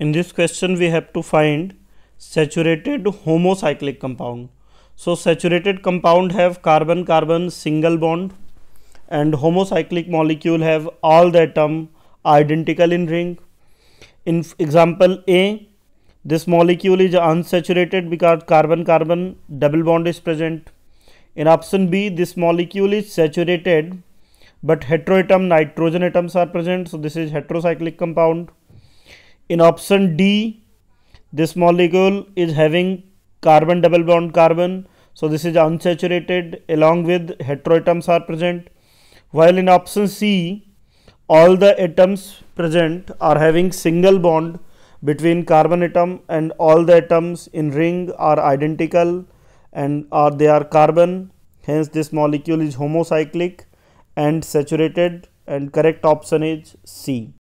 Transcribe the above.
In this question we have to find saturated homocyclic compound. So saturated compound have carbon carbon single bond and homocyclic molecule have all the atom identical in ring. In example A this molecule is unsaturated because carbon carbon double bond is present. In option B this molecule is saturated but heteroatom nitrogen atoms are present so this is heterocyclic compound in option D, this molecule is having carbon double bond carbon. So this is unsaturated along with heteroatoms are present. While in option C, all the atoms present are having single bond between carbon atom and all the atoms in ring are identical and are they are carbon hence this molecule is homocyclic and saturated and correct option is C.